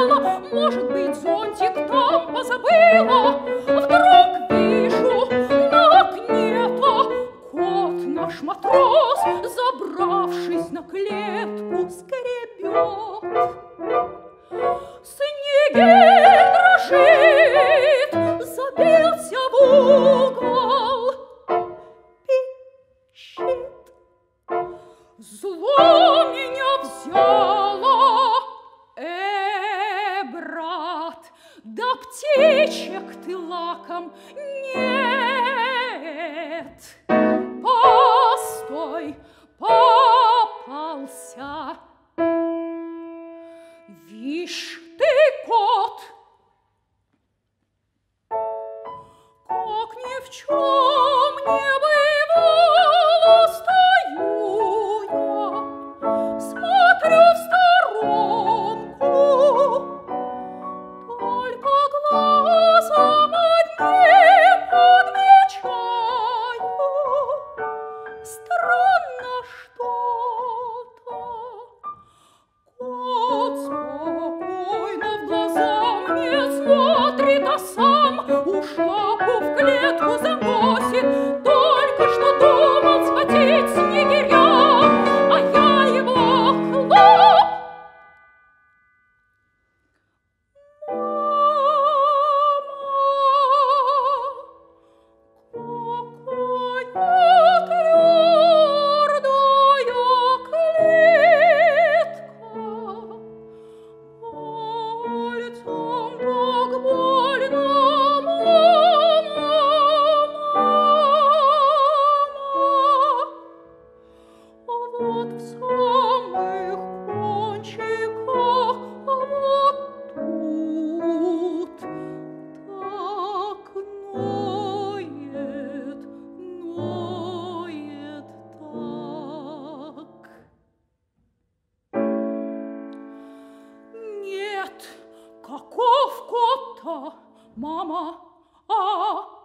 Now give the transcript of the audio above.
дело, может быть, зонтик там позабыла. Вдруг вижу на окне-то кот наш матрос, забравшись на клетку, скребет. Снегирь дрожит, забился в угол, пищит. Злой Да птичек ты лаком нет. Постой, попался. Вишь ты, кот, как ни в чем Каков кот-то, мама? А,